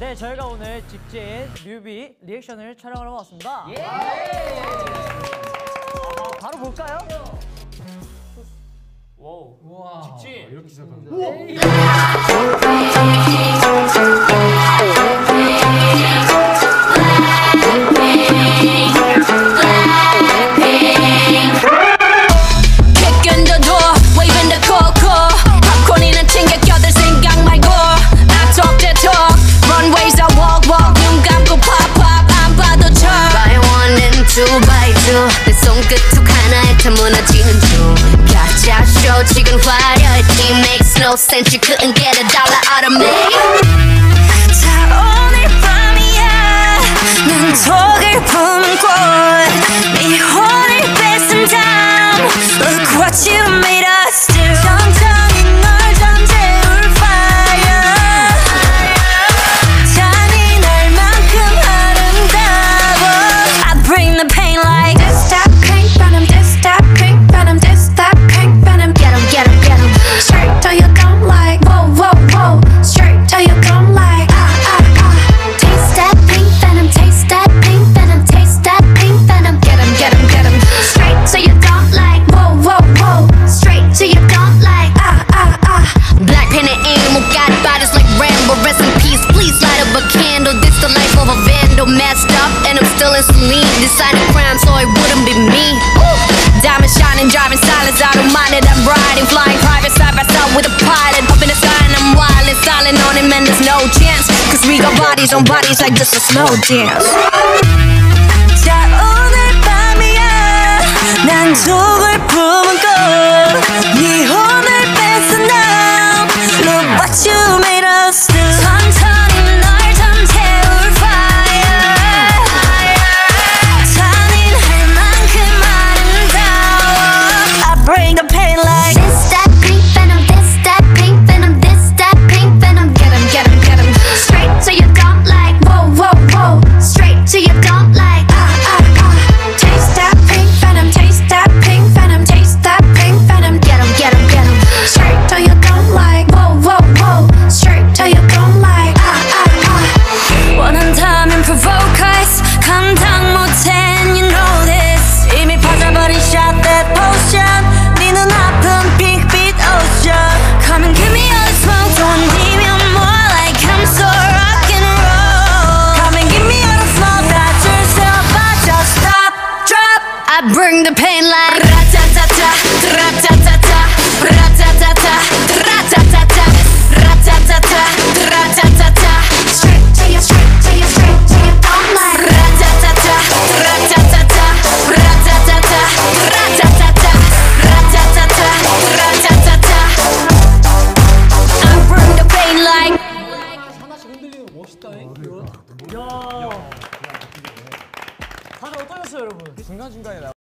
네, 저희가 오늘 직진 뮤비 리액션을 촬영하러 왔습니다. 예! 아, 바로 볼까요? 와우. 직진. 아, 이렇게 시작합니다. 점차 무너지는 중 It makes no sense. You couldn't get a dollar out of me. We got bodies on bodies like this a slow dance. 밤이야 난 속을 품은 bring the pain like ratatata, ratatata, ratatata, ratatata, ratatata, ratatata. Straight to your, straight to your, straight to your thumb like ratatata, ratatata, ratatata, ratatata, ratatata, ratatata. I bring the pain like. 하나씩 흔들리는 거 멋있다. 야. 다들 어떠셨어요, 여러분? 중간중간에 나.